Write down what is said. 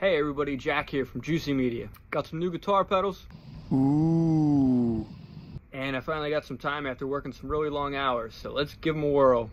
Hey everybody, Jack here from Joocy Media. Got some new guitar pedals, Ooh. and I finally got some time after working some really long hours, so let's give them a whirl.